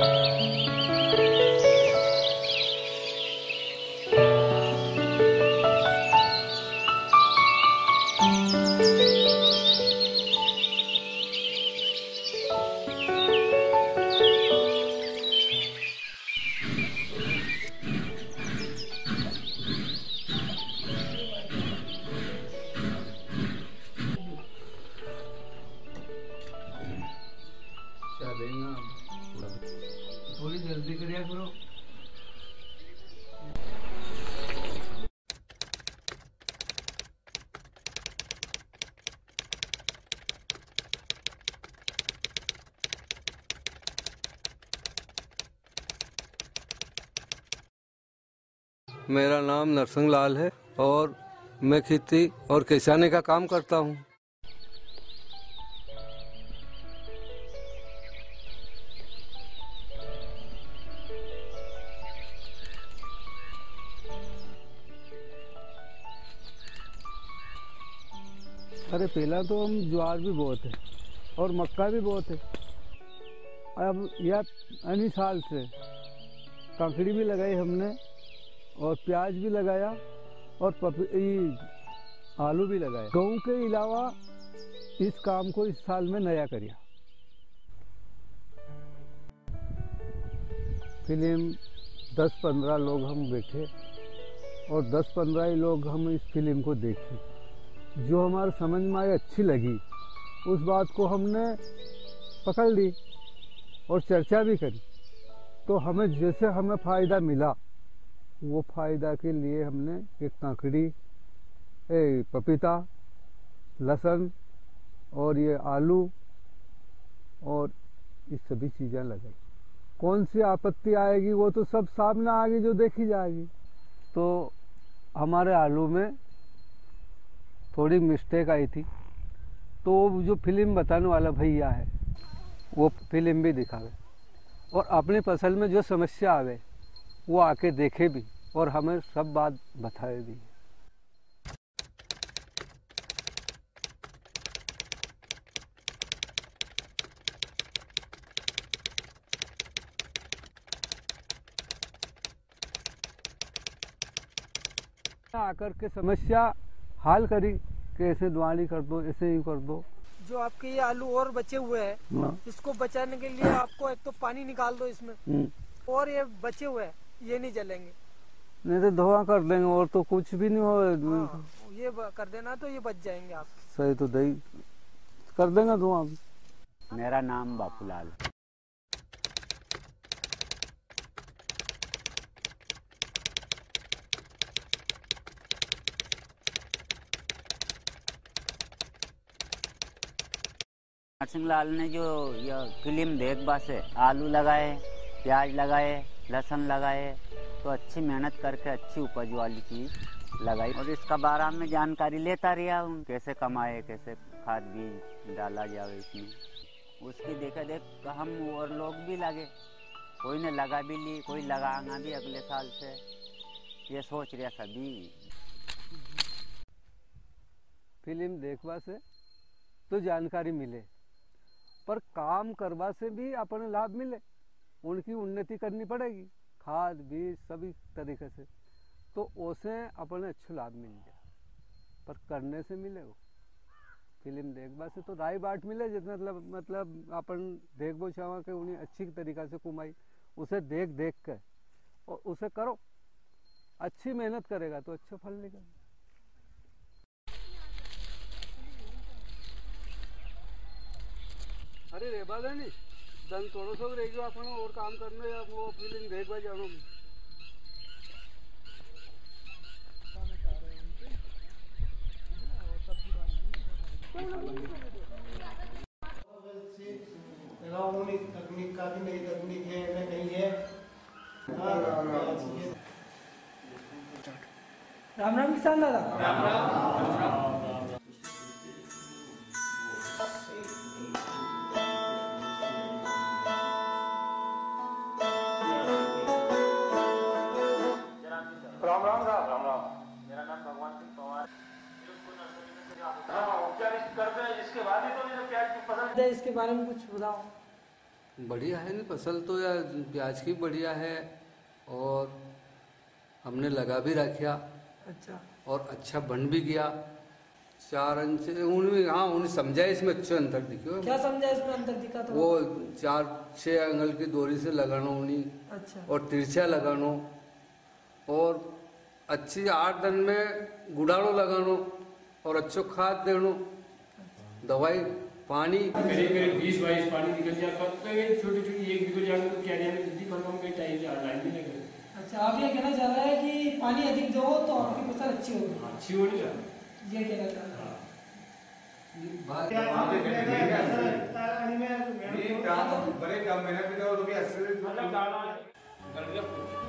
थोड़ी जल्दी करिया करो। मेरा नाम नरसिंह लाल है और मैं खेती और किसानी का काम करता हूँ। अरे पहला तो हम ज्वार भी बहुत है और मक्का भी बहुत है। अब यह अन्य साल से ककड़ी भी लगाई हमने और प्याज भी लगाया और पपी आलू भी लगाया गेहूँ के अलावा इस काम को इस साल में नया करिया। फ़िल्म दस पंद्रह लोग हम बैठे और दस पंद्रह ही लोग हम इस फ़िल्म को देखे। जो हमारे समझ में आई अच्छी लगी। उस बात को हमने पकड़ ली और चर्चा भी करी। तो हमें जैसे हमें फ़ायदा मिला, वो फ़ायदा के लिए हमने एक काकड़ी, ए, पपीता, लहसुन और ये आलू और ये सभी चीज़ें लगाई। कौन सी आपत्ति आएगी, वो तो सब सामने आएगी जो देखी जाएगी। तो हमारे आलू में थोड़ी मिस्टेक आई थी। तो जो फ़िल्म बताने वाला भैया है, वो फ़िल्म भी दिखावे। और अपनी फ़सल में जो समस्या आवे, वो आके देखे भी और हमें सब बात बताए भी। आकर के समस्या हाल करी। कि ऐसे दुआली कर दो ऐसे ही कर दो। जो आपके ये आलू और बचे हुए हैं हाँ, इसको बचाने के लिए आपको एक तो पानी निकाल दो इसमें। हम्म। और ये बचे हुए हैं ये नहीं जलेंगे। नहीं तो धोआ कर देंगे और तो कुछ भी नहीं हो। हाँ, ये कर देना तो ये बच जाएँगे आप सही तो दही। कर देंगे धुआँ मेरा नाम बापूलाल। नरसिंह लाल ने जो यह फ़िल्म देखबा से आलू लगाए, प्याज लगाए, लहसुन लगाए तो अच्छी मेहनत करके अच्छी उपज वाली चीज़ लगाई। और इसका बारे में जानकारी लेता रहा हूँ, कैसे कमाए, कैसे खाद बीज डाला जाए इसमें। उसकी देखा देख हम और लोग भी लगे। कोई ने लगा भी ली, कोई लगाना भी अगले साल से। ये सोच रहा सभी। फ़िल्म देखवा से तो जानकारी मिले। पर काम करवा से भी अपने लाभ मिले, उनकी उन्नति करनी पड़ेगी, खाद, बीज, सभी तरीके से। तो उसे अपने अच्छे लाभ मिल जाए पर करने से मिले वो। फ़िल्म देखवा से तो राय बाट मिले, जितना मतलब मतलब अपन देखबो चाहो कि उन्हें अच्छी तरीका से कमाई, उसे देख देख कर और उसे करो। अच्छी मेहनत करेगा तो अच्छा फल निकलेगा। અરે રેબા દે ની ધન થોડો થોડો રહી ગયો આપણો ઓર કામ કરને वो ફિલિંગ देखवा जानो लगाऊंगी तकनीक का भी नई तकनीक है में नहीं है हाँ, ये राम राम किसान दादा राम करते हैं इसके बारे में कुछ बताओ। बढ़िया है ना फ़सल तो यार प्याज की बढ़िया है और हमने लगा भी रखा। अच्छा। और अच्छा बन भी गया। चार इंच उन्हें हाँ उन्हें समझा इसमें अच्छे अंतर दिखे क्या समझा इसमें अंदर दिखा तो? वो चार छः एंगल की दोरी से लगाना उन्हीं। अच्छा। और तिरछा लगानो। और अच्छी आठ दिन में गुड़ानो लगानो। और अच्छो खाद देनो। दवाई पानी करीब करीब बीस बाईस पानी निकल तक ये छोटी छोटी एक बीघे जाने तो क्या जाने जल्दी कम कम के टाइम से लाइन भी नहीं अच्छा आप ये कहना चाह रहे हैं कि पानी अधिक दो तो आपकी फ़सल अच्छी होगी। अच्छी हो नहीं रहा ये कहना चाह रहे हैं। बड़े कम मेहनत भी करो तो भी अस्सी मतलब गर्मियों